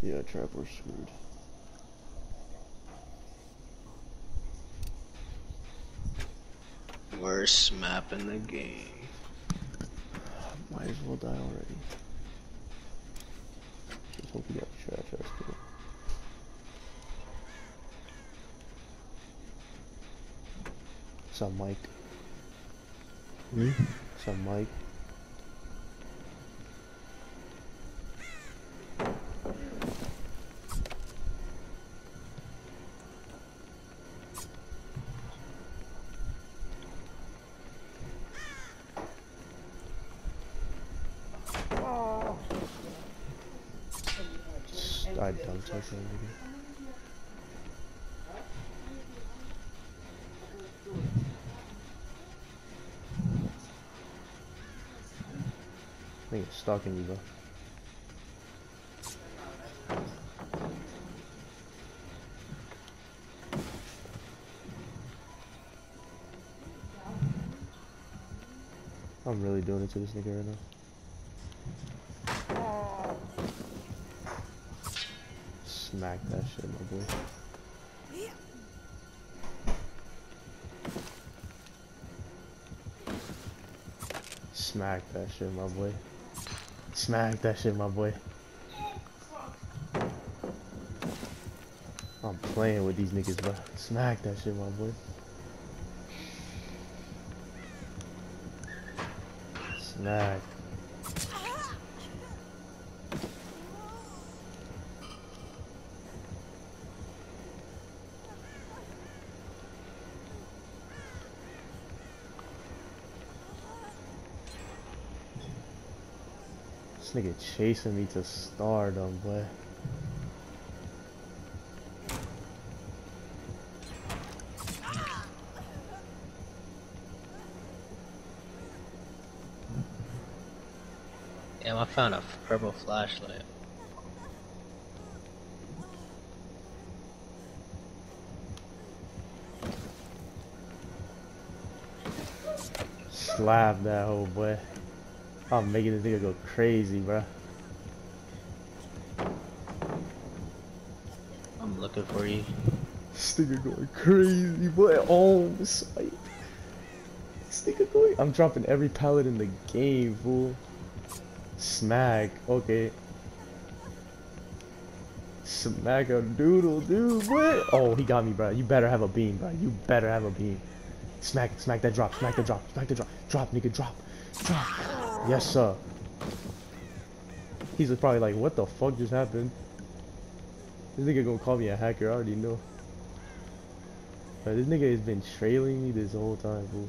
Yeah, trap, we're screwed. Worst map in the game. Might as well die already. Just hope you got trash ass kill. What's up, Mike? Hmm? What's up, Mike? I don't touch that. I think it's stalking you, bro. I'm really doing it to this nigga right now. Smack that shit, my boy. Smack that shit, my boy. Smack that shit, my boy. I'm playing with these niggas, bro. Smack that shit, my boy. Smack. This nigga chasing me to stardom, boy. Damn, I found a purple flashlight. Slab that whole boy. I'm making this nigga go crazy, bro. I'm looking for you. This nigga going crazy, boy. Oh, sight. This nigga going. I'm dropping every pallet in the game, fool. Smack. Okay. Smack a doodle, dude. What? Oh, he got me, bro. You better have a beam, bro. You better have a beam. Smack, smack that drop. Smack the drop. Smack the drop. Drop, nigga. Drop. Drop. Yes, sir. He's probably like, what the fuck just happened? This nigga gonna call me a hacker. I already know. But this nigga has been trailing me this whole time, fool.